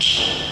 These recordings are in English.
Shh.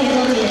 Gracias.